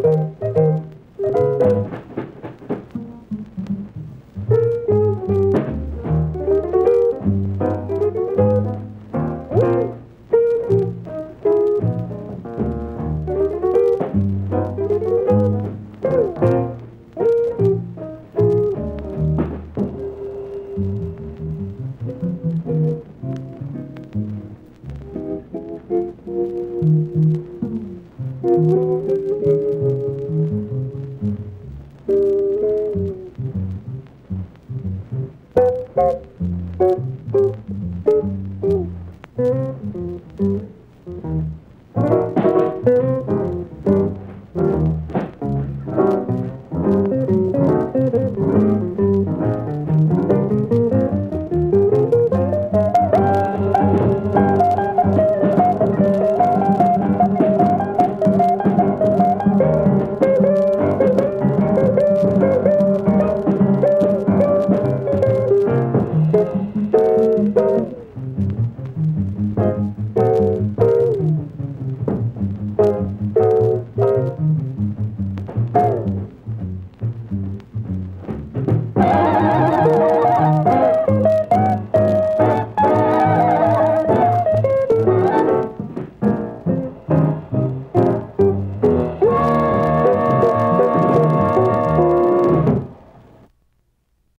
Gracias. Thank you.